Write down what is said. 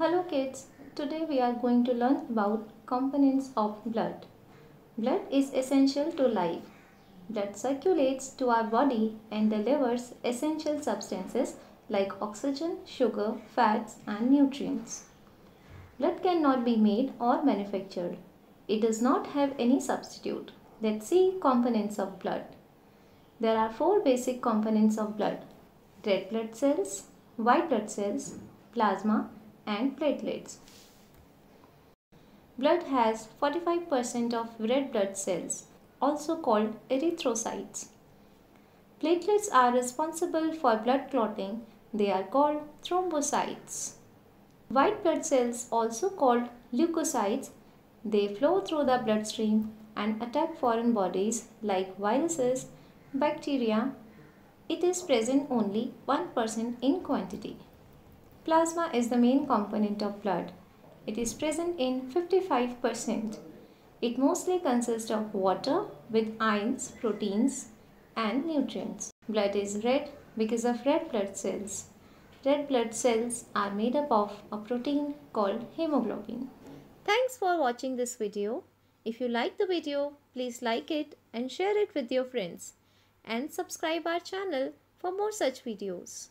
Hello kids, today we are going to learn about components of blood. Blood is essential to life. Blood circulates to our body and delivers essential substances like oxygen, sugar, fats and nutrients. Blood cannot be made or manufactured. It does not have any substitute. Let's see components of blood. There are four basic components of blood. Red blood cells, white blood cells, plasma and platelets. Blood has 45% of red blood cells, also called erythrocytes. Platelets are responsible for blood clotting. They are called thrombocytes. White blood cells, also called leukocytes, they flow through the bloodstream and attack foreign bodies like viruses, bacteria. It is present only 1% in quantity. Plasma is the main component of blood. It is present in 55%. It mostly consists of water with ions, proteins and nutrients. Blood is red because of red blood cells. Red blood cells are made up of a protein called hemoglobin. Thanks for watching this video. If you like the video, please like it and share it with your friends. And subscribe our channel for more such videos.